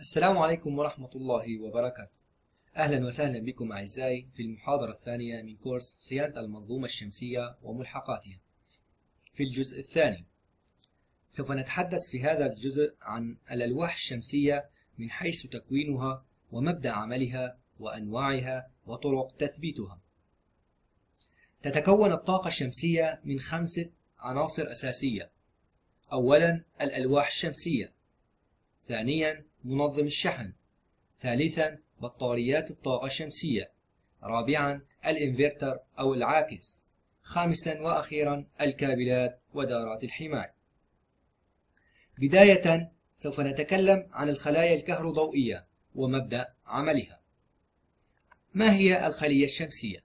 السلام عليكم ورحمة الله وبركاته. أهلا وسهلا بكم أعزائي في المحاضرة الثانية من كورس صيانة المنظومة الشمسية وملحقاتها. في الجزء الثاني سوف نتحدث في هذا الجزء عن الألواح الشمسية من حيث تكوينها ومبدأ عملها وأنواعها وطرق تثبيتها. تتكون الطاقة الشمسية من خمسة عناصر أساسية. أولا الألواح الشمسية. ثانيا منظم الشحن. ثالثا بطاريات الطاقة الشمسية. رابعا الإنفرتر أو العاكس. خامسا وأخيرا الكابلات ودارات الحماية. بداية سوف نتكلم عن الخلايا الكهروضوئية ومبدأ عملها. ما هي الخلية الشمسية؟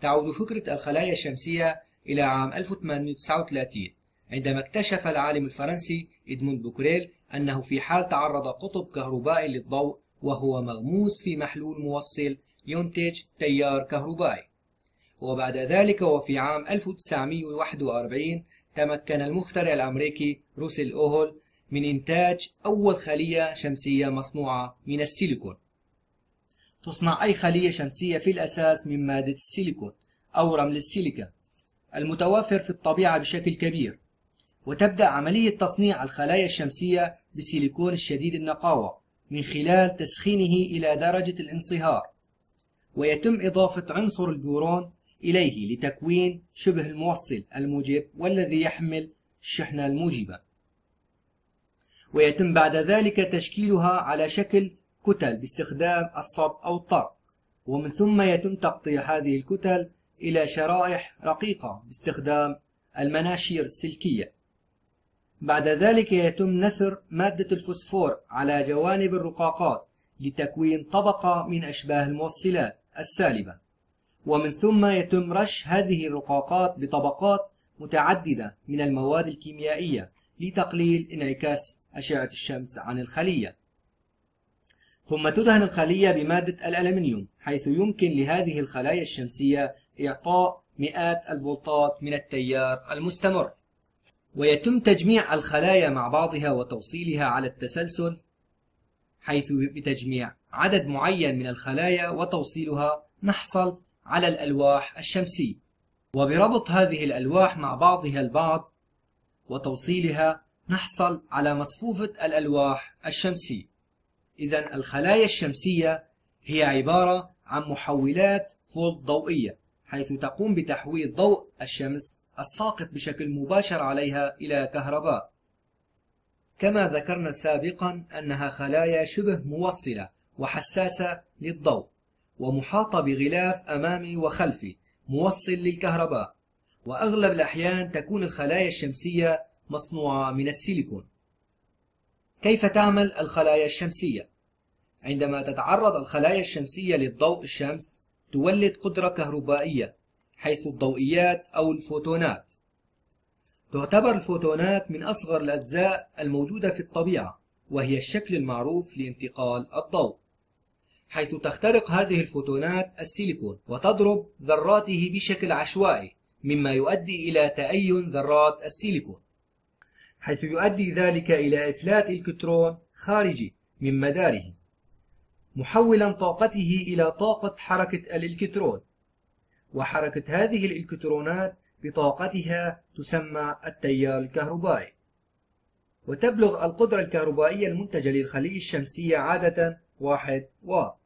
تعود فكرة الخلايا الشمسية إلى عام 1839 عندما اكتشف العالم الفرنسي إدموند بوكريل أنه في حال تعرض قطب كهربائي للضوء وهو مغموس في محلول موصل ينتج تيار كهربائي. وبعد ذلك وفي عام 1941 تمكن المخترع الأمريكي روسيل أوهول من إنتاج أول خلية شمسية مصنوعة من السيليكون. تصنع أي خلية شمسية في الأساس من مادة السيليكون أو رمل السيليكا المتوافر في الطبيعة بشكل كبير. وتبدأ عملية تصنيع الخلايا الشمسية بسيليكون الشديد النقاوة من خلال تسخينه إلى درجة الانصهار ويتم إضافة عنصر البورون إليه لتكوين شبه الموصل الموجب والذي يحمل الشحنة الموجبة. ويتم بعد ذلك تشكيلها على شكل كتل باستخدام الصب أو الطرق ومن ثم يتم تقطيع هذه الكتل إلى شرائح رقيقة باستخدام المناشير السلكية. بعد ذلك يتم نثر مادة الفوسفور على جوانب الرقاقات لتكوين طبقة من أشباه الموصلات السالبة. ومن ثم يتم رش هذه الرقاقات بطبقات متعددة من المواد الكيميائية لتقليل انعكاس أشعة الشمس عن الخلية. ثم تدهن الخلية بمادة الألمنيوم حيث يمكن لهذه الخلايا الشمسية إعطاء مئات الفولتات من التيار المستمر. ويتم تجميع الخلايا مع بعضها وتوصيلها على التسلسل حيث بتجميع عدد معين من الخلايا وتوصيلها نحصل على الألواح الشمسية. وبربط هذه الألواح مع بعضها البعض وتوصيلها نحصل على مصفوفة الألواح الشمسية. إذا الخلايا الشمسية هي عبارة عن محولات فولت ضوئية حيث تقوم بتحويل ضوء الشمس الساقط بشكل مباشر عليها إلى كهرباء. كما ذكرنا سابقا أنها خلايا شبه موصلة وحساسة للضوء ومحاطة بغلاف أمامي وخلفي موصل للكهرباء. وأغلب الأحيان تكون الخلايا الشمسية مصنوعة من السيليكون. كيف تعمل الخلايا الشمسية؟ عندما تتعرض الخلايا الشمسية للضوء الشمس تولد قدرة كهربائية. حيث الضوئيات أو الفوتونات. تعتبر الفوتونات من أصغر الأجزاء الموجودة في الطبيعة وهي الشكل المعروف لانتقال الضوء حيث تخترق هذه الفوتونات السيليكون وتضرب ذراته بشكل عشوائي مما يؤدي إلى تأين ذرات السيليكون حيث يؤدي ذلك إلى إفلات الكترون خارجي من مداره محولا طاقته إلى طاقة حركة الإلكترون وحركة هذه الإلكترونات بطاقتها تسمى التيار الكهربائي. وتبلغ القدرة الكهربائية المنتجة للخلية الشمسية عادة 1 واط.